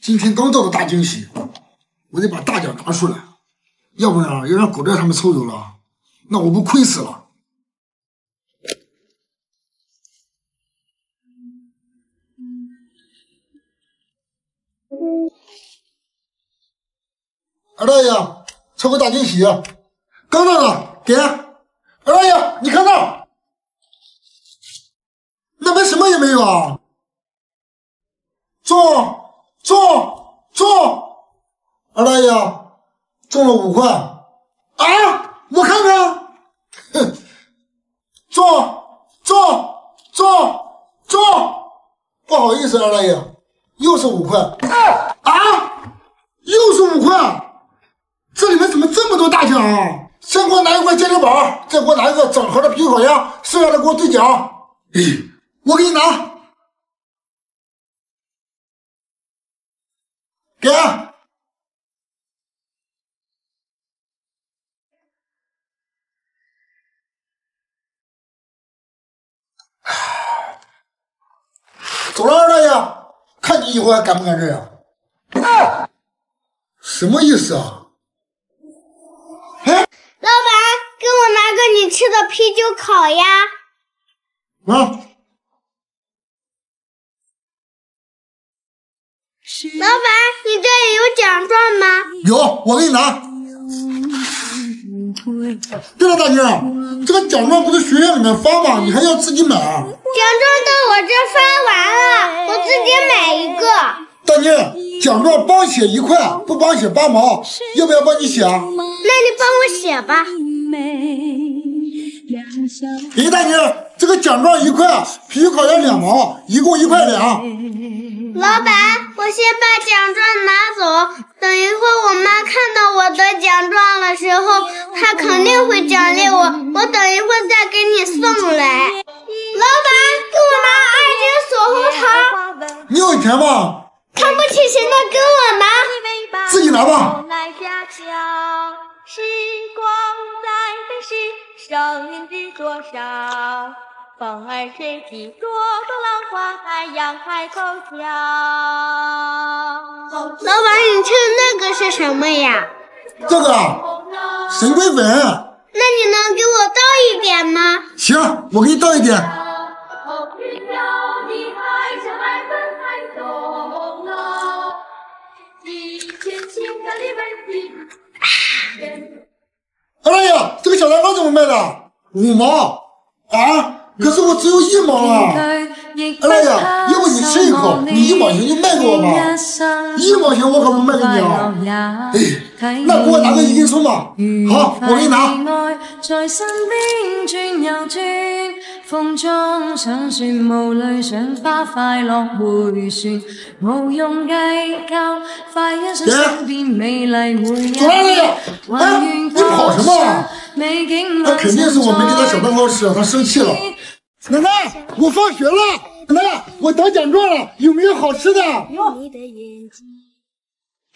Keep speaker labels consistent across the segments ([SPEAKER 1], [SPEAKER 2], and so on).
[SPEAKER 1] 今天刚到的大惊喜，我得把大奖拿出来，要不然要让狗蛋他们抽走了，那我不亏死了。二大爷，抽个大惊喜，刚到的，给。二大爷，你看那，那边什么也没有啊！中中中！二大爷中了五块啊！我看看，哼，中中中中！不好意思，二大爷，又是五块啊！又是五块，这里面怎么这么多大奖啊？先给我拿一块健力宝，再给我拿一个整盒的皮烤鸭，剩下的给我兑奖。我给你拿，给。走了，二大爷，看你以后还敢不敢这呀？什么意思啊？
[SPEAKER 2] 哎老板，给我拿个你吃的啤酒烤鸭。
[SPEAKER 1] 啊！
[SPEAKER 2] 老板，你这里有奖状吗？
[SPEAKER 1] 有，我给你拿。对了，大妮，这个奖状不是学校里面发吗？你还要自己买？奖状
[SPEAKER 2] 到我这发完了，我自己买一个。
[SPEAKER 1] 大妮。奖状帮写一块，不帮写八毛，要不要帮你写啊？那
[SPEAKER 2] 你帮我写吧。
[SPEAKER 1] 李大妮，这个奖状一块，啤酒烤鸭两毛，一共一块两。
[SPEAKER 2] 老板，我先把奖状拿走，等一会儿我妈看到我的奖状的时候，她肯定会奖励我。我等一会儿再给你送来。老板，给我拿二斤锁喉糖。
[SPEAKER 1] 你有钱吗？
[SPEAKER 2] 看不起谁的，给我拿，
[SPEAKER 1] 自己拿吧。
[SPEAKER 2] 风儿吹起，朵朵浪花在阳开口笑。老板，你吃的那个是什么呀？
[SPEAKER 1] 这个神龟粉。
[SPEAKER 2] 那你能给我倒一点吗？
[SPEAKER 1] 行，我给你倒一点。哎呀，这个小蛋糕怎么卖的？五毛啊！可是我只有一毛啊！哎呀，要不你吃一口，你一毛钱就卖给我吧。一毛钱我可不卖给你啊！哎，那给我拿个一斤葱吧。好，我给你拿。风中上船，无泪赏花，快乐回旋，无用计较，快欣赏身边美丽回忆。还原你跑什么？那肯定是我没给他小蛋糕吃，他生气了。奶奶，我放学了。奶奶，我得奖状了，有没有好吃的？有。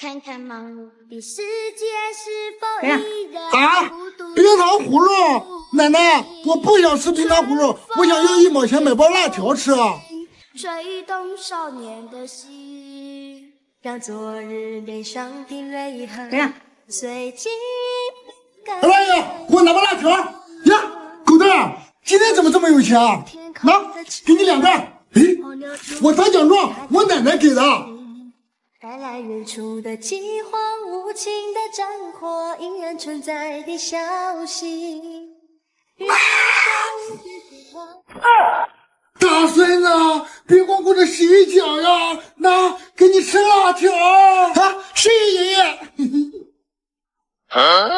[SPEAKER 1] 看看忙碌的世界是否依然啊！冰糖葫芦，奶奶，我不想吃冰糖葫芦，我想要一毛钱买包辣条吃。吹动少年的心，让昨日脸上的泪痕随即干。老大爷，给我拿包辣条。呀，狗蛋，今天怎么这么有钱啊？拿，给你两袋。哎，我得奖状，我奶奶给的。带来远处的饥荒，无情的战火依然存在的消息。大孙子，别光顾着洗脚呀，那给你吃辣条啊！是爷爷。啊，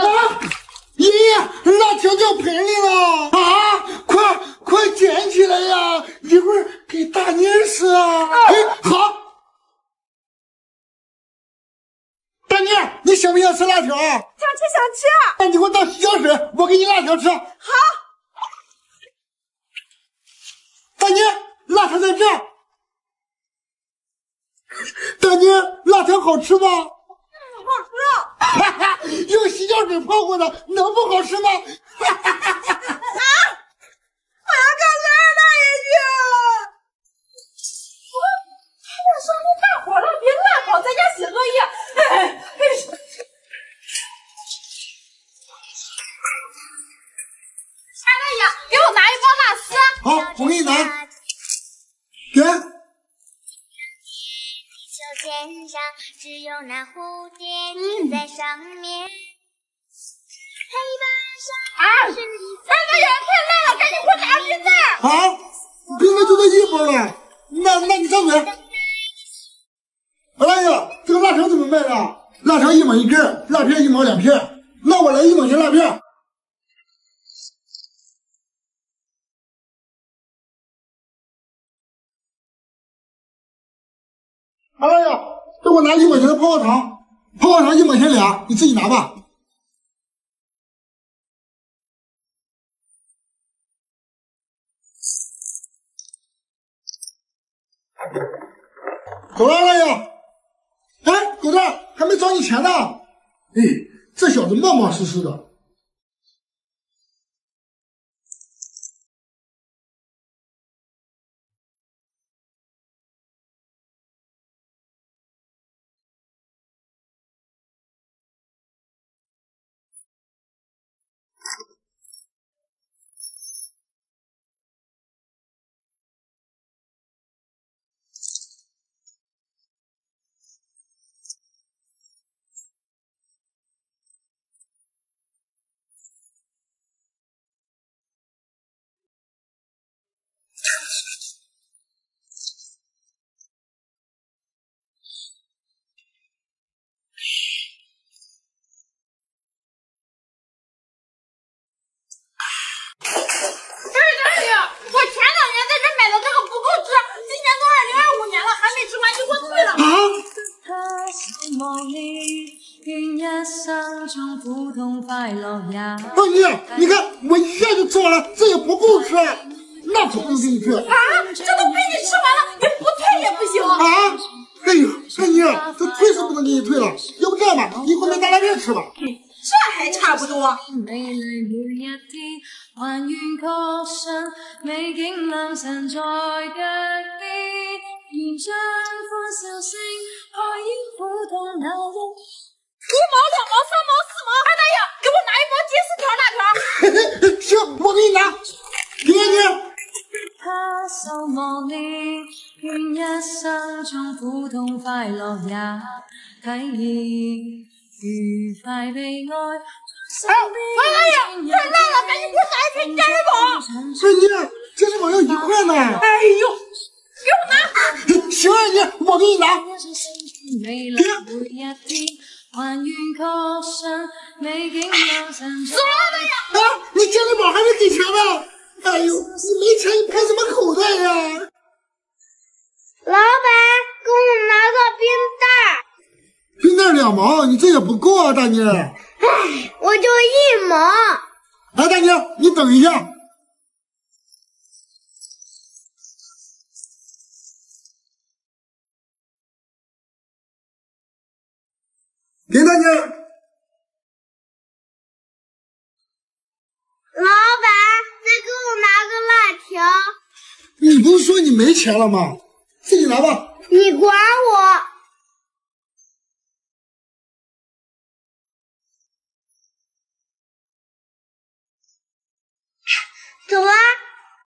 [SPEAKER 1] 爷爷，辣条掉盆里了啊！快快捡起来呀，一会儿给大妮吃啊！哎，好。你想不想吃辣条？想
[SPEAKER 3] 吃想吃。
[SPEAKER 1] 那你给我倒洗脚水，我给你辣条吃。好。大妮，辣条在这。大妮，辣条好吃吗？
[SPEAKER 3] 好吃。
[SPEAKER 1] 哈哈，用洗脚水泡过的，能不好吃吗？哈哈哈哈哈。啊！
[SPEAKER 3] 我要告诉二大爷去。
[SPEAKER 2] 只有那蝴蝶停在上面。黑板上啊，
[SPEAKER 3] 咱们要太来了，赶紧给我拿冰袋。
[SPEAKER 1] 啊，冰袋就这一包了，那那你张嘴。老爷，这个辣条怎么卖的？辣条一毛一根，辣片一毛两片。那我来一毛钱辣片。老爷，给我拿一毛钱的泡泡糖，泡泡糖一毛钱俩，你自己拿吧。走了，大爷。哎，狗蛋，还没找你钱呢。哎，这小子冒冒失失的。大妮，你看我一下就吃完了，这也不够吃，那可不能给你退
[SPEAKER 3] 啊！这都被你吃完了，你不退也不行。
[SPEAKER 1] 啊！哎呦，二妮，这退是不能给你退了，要不这样吧，你回来拿拉面吃吧，
[SPEAKER 3] 这还差不多。一毛两毛三毛爷，给我拿一包金丝条辣
[SPEAKER 1] 条。行，我给你拿，给你。
[SPEAKER 3] 哎，二大爷，太辣了，赶紧给我拿一瓶健身宝。
[SPEAKER 1] 二妮，健身宝要一块呢。
[SPEAKER 3] 哎呦，给我拿。
[SPEAKER 1] 行，二妮，我给你拿。给。还原确信美景有神在。啊！你健力宝还没给钱呢！哎呦，你没钱你拍什么口袋呀？
[SPEAKER 2] 老板，给我拿个冰袋。
[SPEAKER 1] 冰袋两毛，你这也不够啊，大妮。
[SPEAKER 2] 哎，我就一毛。
[SPEAKER 1] 哎，大妮，你等一下。给大妮。你没钱了吗？自己拿吧。
[SPEAKER 2] 你管我。